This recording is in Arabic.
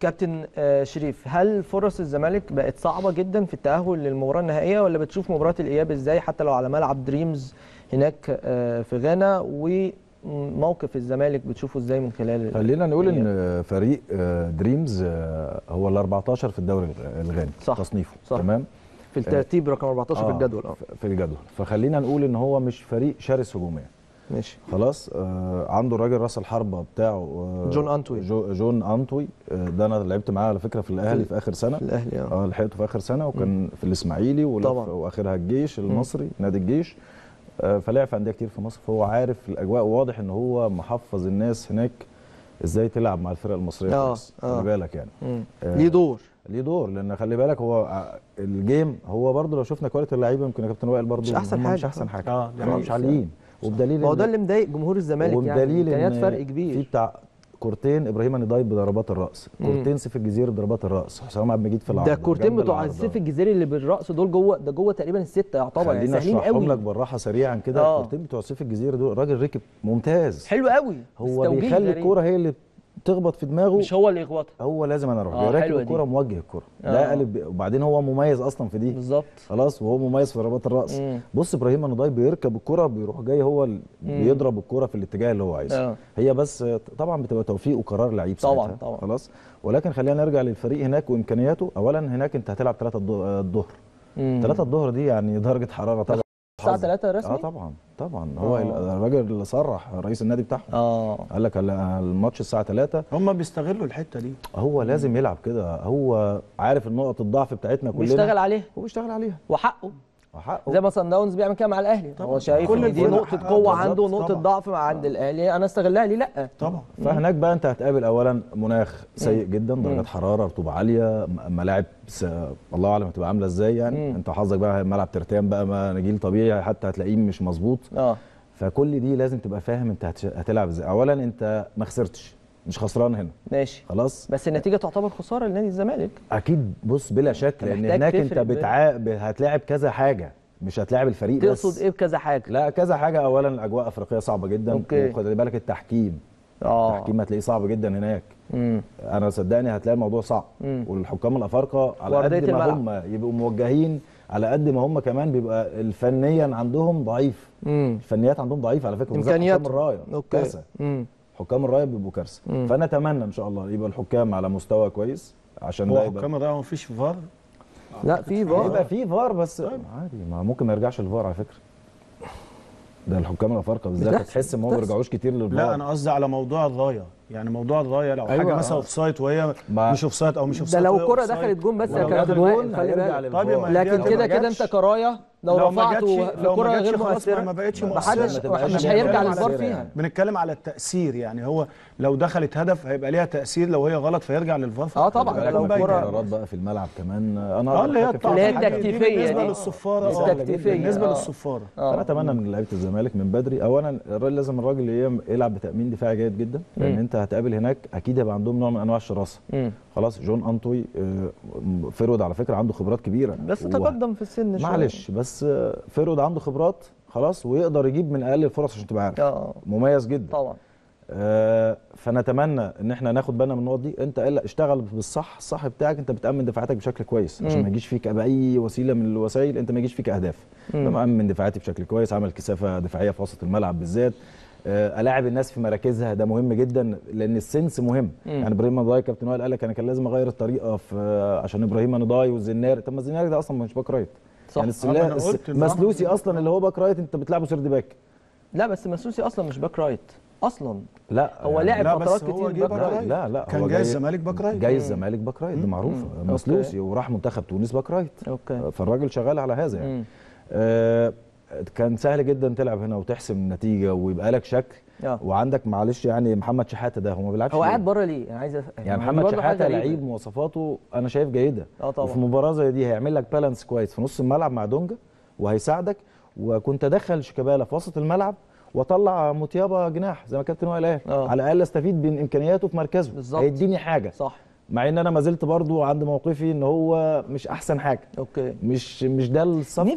كابتن آه، شريف هل فرص الزمالك بقت صعبة جدا في التأهل للمباراة النهائية ولا بتشوف مباراة الإياب إزاي حتى لو على ملعب دريمز هناك آه، في غانا وموقف الزمالك بتشوفه إزاي من خلال خلينا نقول؟ إن فريق آه، دريمز هو ال 14 في الدوري الغ- الغاني صح، تصنيفه صح. تمام؟ في الترتيب رقم 14 في آه، الجدول آه. في الجدول. فخلينا نقول إن هو مش فريق شرس هجوميا. ماشي خلاص آه عنده الراجل راس الحربه بتاعه آه جون أنتوي. جو جون أنتوي آه ده أنا لعبت معاه على فكرة في الأهلي في آخر سنة في الأهلي آه آه لحقته في آخر سنة وكان في الإسماعيلي. وآخرها الجيش المصري نادي الجيش آه فلعب في أندية كتير في مصر فهو عارف الأجواء وواضح إن هو محفظ الناس هناك إزاي تلعب مع الفرق المصرية آه، آه. خلي بالك يعني. آه، ليه دور ليه دور لأن خلي بالك هو ع- ال game هو برضه لو شفنا quality اللعيبة يمكن يا كابتن وائل برضه مش أحسن هم حاجة. مش أحسن حاجة آه حقيقة. مش عاليين وبدليل ما هو ده اللي مضايق جمهور الزمالك يعني وبدليل إمكانيات ان فرق في كبير بتاع كورتين إبراهيم نضاي بضربات الرأس. كورتين سيف الجزيري بضربات الرأس. حسام عبد المجيد في العرض ده الكورتين بتوع. السيف الجزيري اللي بالرأس دول جوه ده جوه تقريبا الستة يعتبر يعني خلينا سهلين أشرحهم لك قوي بالراحة سريعا كده. آه. الكورتين بتوع سيف الجزيري دول الراجل ركب ممتاز. حلو قوي. هو بيخلي. الكورة هي اللي تخبط في دماغه مش هو اللي يخبطها هو لازم أنا أروح آه، دي. الكوره موجه الكورة آه. ده قلب وبعدين هو مميز أصلا في دي بالظبط خلاص وهو مميز في ضربات الرأس مم. بص إبراهيم نضاي بيركب الكره بيروح جاي هو ال- بيضرب الكره في الاتجاه اللي هو عايزه آه. هي بس طبعا بتبقى توفيق وقرار لعيب طبعاً، ساعتها. طبعاً. خلاص ولكن خلينا نرجع للفريق هناك وإمكانياته اولا هناك أنت هتلعب 3 الظهر مم. 3 الظهر دي يعني درجة حرارة طبعا الساعة حظ. 3 رسمي؟ آه طبعا طبعا. هو آه. الراجل اللي صرح رئيس النادي بتاعهم. آه. قال لك الماتش الساعة 3 هم بيستغلوا الحتة دي. هو لازم يلعب كده. هو عارف النقط الضعف بتاعتنا كلنا. بيشتغل عليها. وبيشتغل عليها. وحقه. زي ما صن داونز بيعمل كده مع الأهلي. هو شايف كل إن دي نقطة قوة عنده ونقطة. ضعف مع عند الأهلي. أنا استغلها ليه؟ لأ. طبعا. فهناك بقى أنت هتقابل اولا مناخ سيء جدا درجات حرارة رطوبة عالية ملاعب س... الله أعلم هتبقى عاملة إزاي يعني. مم. أنت حظك بقى ملعب ترتان بقى ما نجيل طبيعي حتى هتلاقيه مش مظبوط. آه. فكل دي لازم تبقى فاهم أنت. هتلعب إزاي. اولا أنت ما خسرتش. مش خسران هنا. ماشي. خلاص؟ بس النتيجة تعتبر خسارة لنادي الزمالك. أكيد. بص بلا شك لأن هناك أنت بتع... هتلاعب كذا حاجة مش هتلاعب الفريق بس. تقصد إيه بكذا حاجة؟ لا كذا حاجة. اولا الأجواء أفريقية صعبة جدا. وخد بالك التحكيم. آه. التحكيم هتلاقيه صعب جدا هناك. امم أنا صدقني هتلاقي الموضوع صعب. مم. والحكام الأفارقة على قد ما. هم يبقوا موجهين على قد ما هم كمان بيبقى فنيا عندهم ضعيف. امم الفنيات عندهم ضعيفه على فكرة. إمكانيات. الراية. Okay. حكام الراية بيبقوا كارثة. فأنا أتمنى إن شاء الله يبقى الحكام على مستوى كويس عشان هو ده يبقى حكام الرابعه ما فيش فار؟ لا في يبقى بقى في فار بس عادي ما ممكن ما يرجعش الفار على فكرة. ده الحكام الافارقه بالذات هتحس إن هم ما. بيرجعوش كتير للفار. لا أنا قصدي على موضوع الراية. يعني موضوع الرايه لو أيوة، حاجة مثلا آه. offside وهي مش offside أو مش off ده side لو الكره. دخلت جون بس وائل جون خلي هيرجع بالك طيب لكن لو كده كده انت كراية لو, لو رفعته لكره غير مؤثرة ما بقتش تبقاش مش هيرجع للفار على فيها يعني. بنتكلم على التأثير يعني هو لو دخلت هدف هيبقى ليها تأثير لو هي غلط فيرجع للفار آه طبعا لو. الكرة- قرارات بقى في الملعب كمان أنا آه اللي هي التكتيفية بالنسبة دي. للصفارة التكتيفية، بالنسبة آه. للصفارة أنا أتمنى من لعيبه الزمالك من بدري اولا الراجل لازم الراجل يلعب بتأمين دفاعي جيد جدا لأن. انت هتقابل هناك أكيد هيبقى عندهم نوع من أنواع الشراسة. خلاص جون انطوي آه، فيرود على فكرة عنده خبرات كبيرة. بس تقدم في السن شوية. معلش بس آه، فيرود عنده خبرات خلاص ويقدر يجيب من أقل الفرص عشان تبقى عارف. آه. مميز جدا. طبعا. آه، فنتمنى إن إحنا ناخد بالنا من النقط دي. أنت الا اشتغل بالصح الصح بتاعك أنت بتأمن دفاعاتك بشكل كويس عشان. ما يجيش فيك باي وسيلة من الوسائل أنت ما يجيش فيك أهداف. أنا مامن دفاعاتي بشكل كويس عمل كثافة دفاعية في وسط الملعب بالذات. آه، ألاعب الناس في مراكزها. ده مهم جدا لأن ال sense مهم. مم. يعني إبراهيم نضاي كابتن وائل قال لك أنا كان لازم أغير الطريقة في آه، عشان إبراهيم نضاي والزناري طب ما الزناري ده أصلا مش back right. صح. يعني آه، السلا... ما أنا الس... قلت إن- مسلوسي أصلا اللي هو back right أنت بتلعبه third back. لا بس مسوسي أصلا مش back right. أصلا. لا. هو يعني لعب فترات كتير جه back right. لا لا كان جاي الزمالك back right. جاي الزمالك back right دي معروفة. مسلوسي وراح منتخب تونس back right. Okay. فالراجل شغال على هذا يعني. آه كان سهل جدا تلعب هنا وتحسم النتيجة ويبقى لك شكل آه. وعندك معلش يعني محمد شحاتة ده هو ما بيلعبش هو؟ قاعد بره ليه؟ أنا عايز أف... يعني محمد برضه شحاتة. لعيب مواصفاته أنا شايف جيدة آه طبعا وفي مباراة زي دي هيعمل لك balance كويس في نص الملعب مع دونجا وهيساعدك وكنت ادخل شيكابالا في وسط الملعب واطلع مطيابه جناح زي ما كابتن وائل قال آه. على الأقل أستفيد من إمكانياته في مركزه بالظبط. هيديني حاجة صح مع إن أنا ما زلت برضو عند موقفي إن هو مش أحسن حاجة أوكي مش مش ده الصفقة